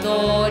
adore.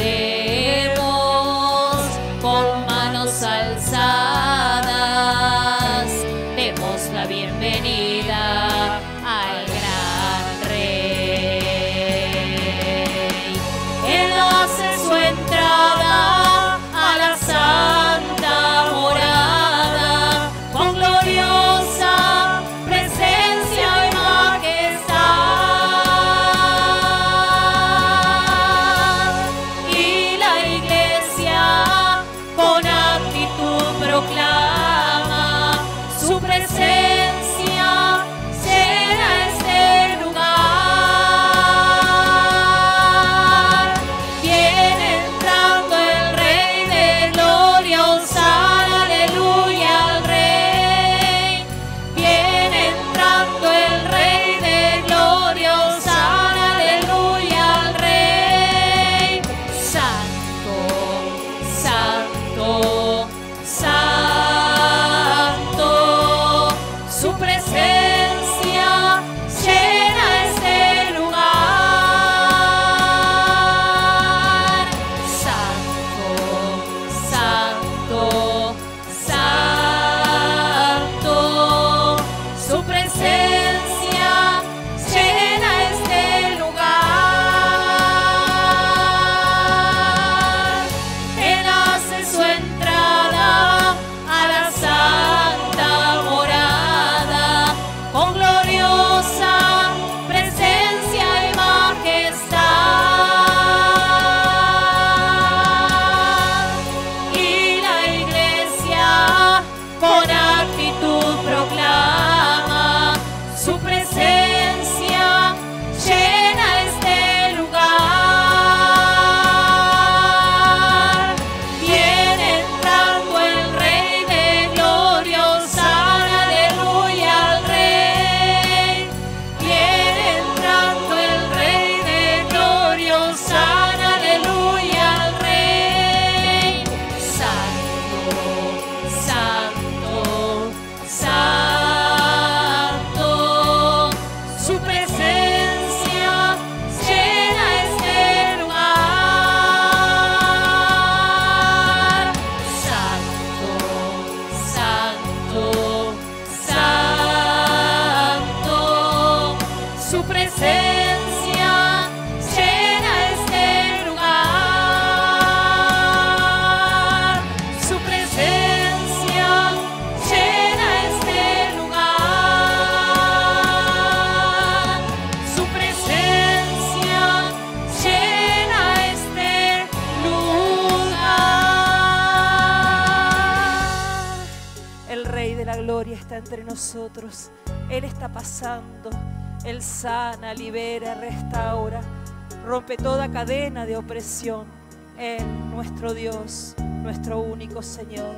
entre nosotros. Él está pasando. Él sana, libera, restaura. Rompe toda cadena de opresión. Él, nuestro Dios, nuestro único Señor.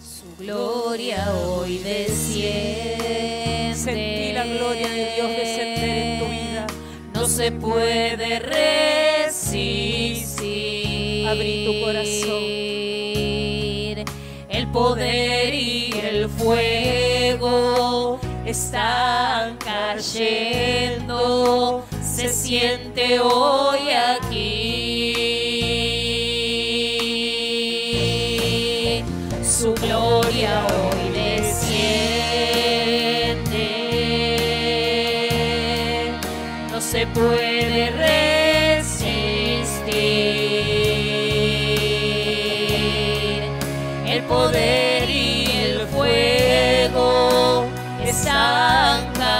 Su gloria hoy desciende. Sentí la gloria de Dios descender en tu vida. No se puede resistir. Abrí tu corazón poder y el fuego están cayendo, se siente hoy aquí. Su gloria hoy desciende, no se puede.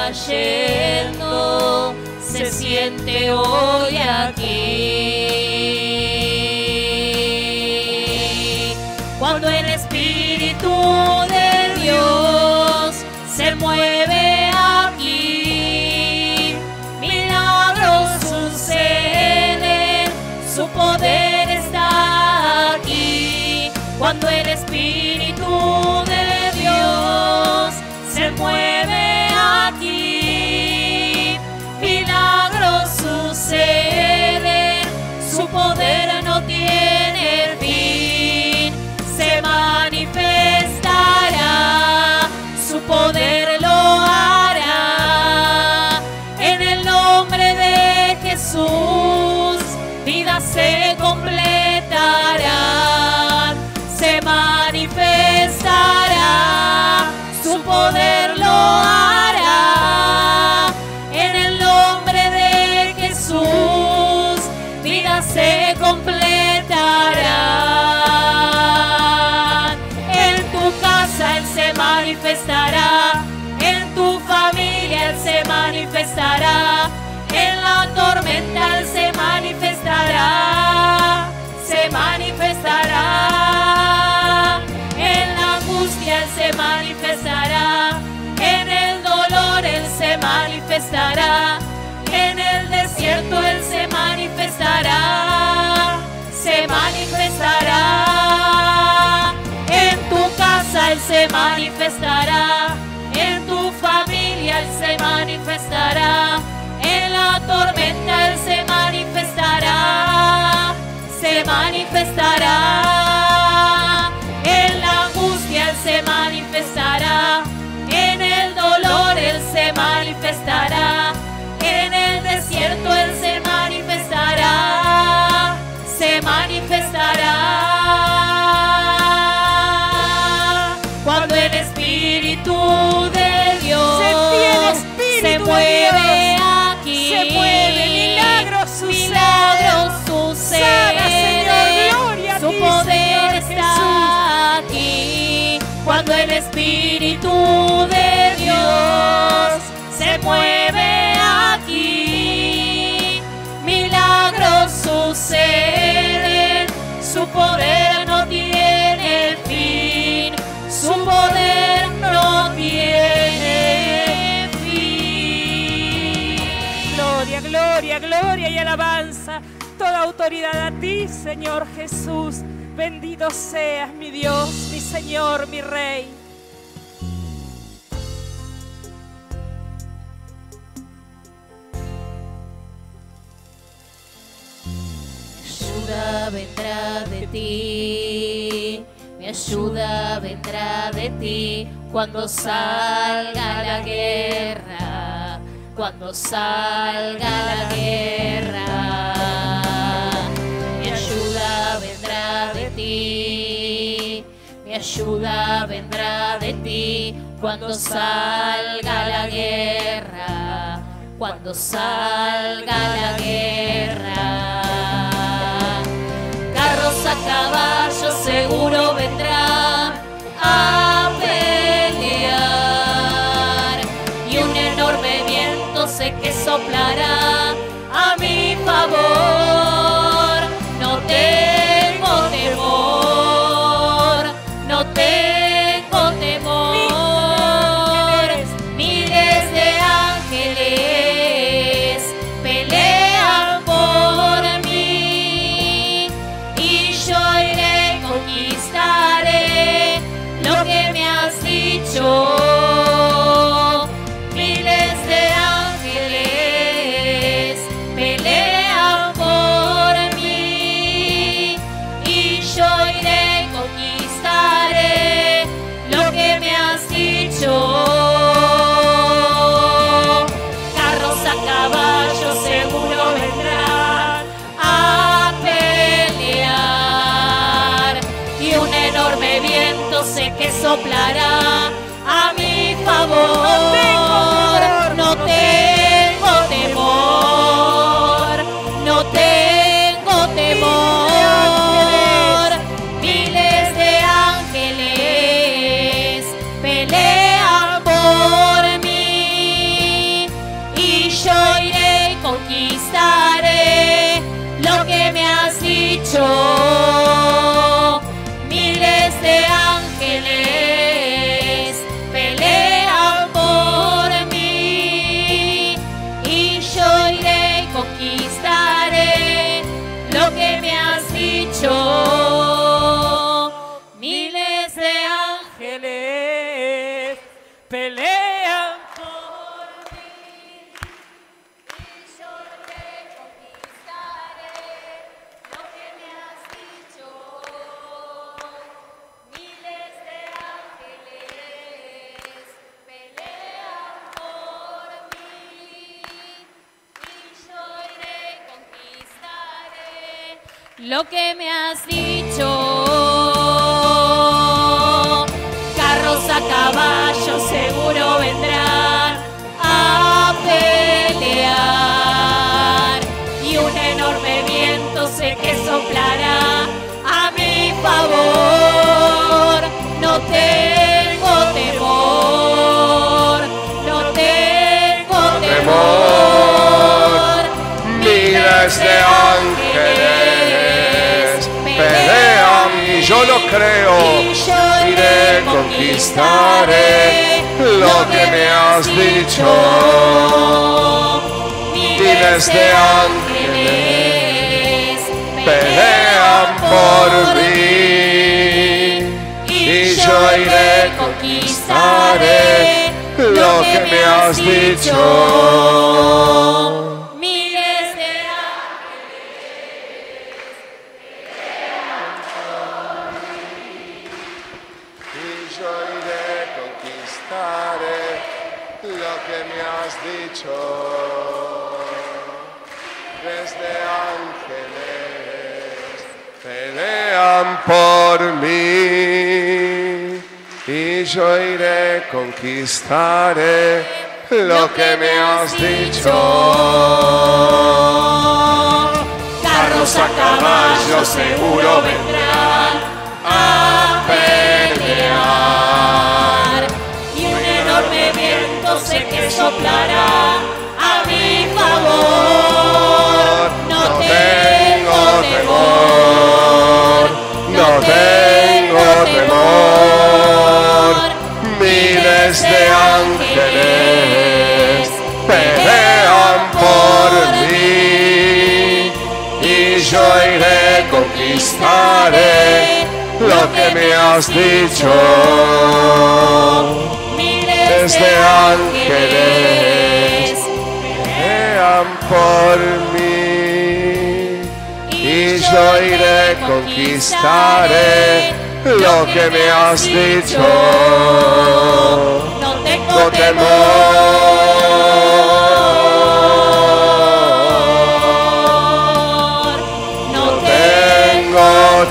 cayendo se siente hoy aquí. Cuando el Espíritu de Dios se mueve aquí, milagros suceden, su poder está aquí. Cuando el Espíritu de Dios se mueve se completará, se manifestará, su poder lo hará. En el nombre de Jesús, vida se completará. En tu casa Él se manifestará, en tu familia Él se manifestará, en la tormenta manifestará, en tu familia Él se manifestará, en la tormenta Él se manifestará, se manifestará, Espíritu de Dios se mueve aquí, milagros suceden. Su poder no tiene fin. Su poder no tiene fin. Gloria, gloria, gloria y alabanza. Toda autoridad a ti, Señor Jesús. Bendito seas mi Dios, mi Señor, mi Rey. Vendrá de ti, mi ayuda vendrá de ti cuando salga la guerra, cuando salga la guerra. Mi ayuda vendrá de ti, mi ayuda vendrá de ti cuando salga la guerra, cuando salga la guerra caballo seguro vendrán a pelear y un enorme viento sé que soplará a mi favor. Soplará a mi favor. No tengo temor, no tengo temor. Miles de ángeles pelean por mí y yo iré y conquistaré lo que me has dicho. Pelean. por mí y yo y conquistaré lo que me has dicho. Miles de ángeles pelean por mí y yo y conquistaré lo que me has dicho. Carros a caballo Miles de ángeles pelean y yo lo creo. Iré, conquistaré lo que me has dicho. Miles de ángeles pelean por mí y yo iré, conquistaré que me has dicho. Pelean por mí. Y yo iré, conquistaré lo que me has dicho. carros a caballo seguro vendrán a pelear. Y un enorme viento sé que soplará has dicho. Miles de ángeles Pelean por mí y yo iré, conquistaré lo que me has dicho. No tengo No temor,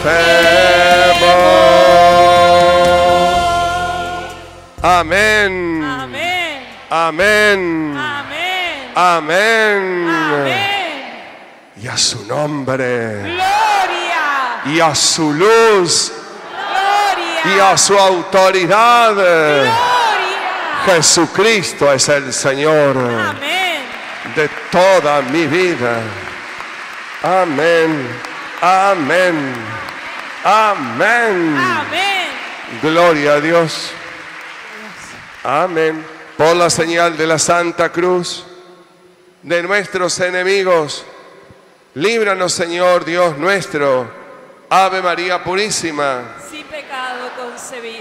Amén. Amén. Amén. Amén. Amén. Amén. Y a su nombre. Gloria. Y a su luz. Gloria. Y a su autoridad. Gloria. Jesucristo es el Señor Amén. de toda mi vida. Amén. Amén. Amén. Amén. Gloria a Dios. Amén. Por la señal de la Santa Cruz de nuestros enemigos, líbranos Señor Dios nuestro. Ave María Purísima. Sin pecado concebida.